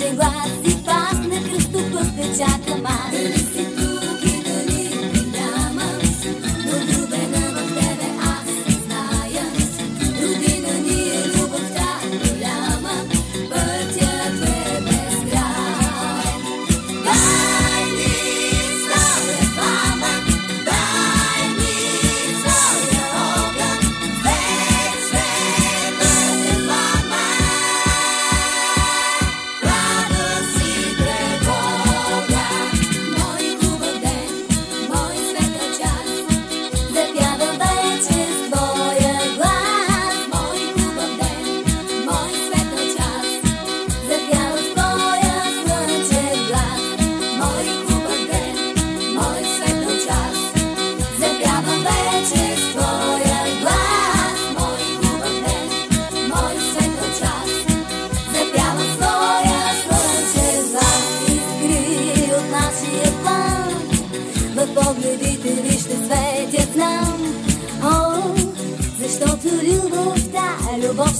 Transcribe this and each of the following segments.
say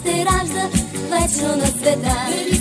ще ражда вечно на света.